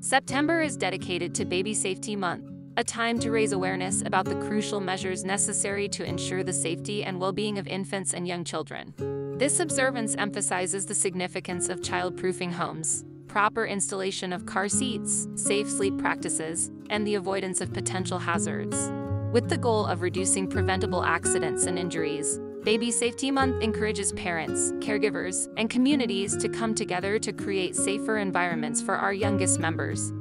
September is dedicated to Baby Safety Month, a time to raise awareness about the crucial measures necessary to ensure the safety and well being of infants and young children. This observance emphasizes the significance of child-proofing homes, proper installation of car seats, safe sleep practices, and the avoidance of potential hazards. With the goal of reducing preventable accidents and injuries, Baby Safety Month encourages parents, caregivers, and communities to come together to create safer environments for our youngest members.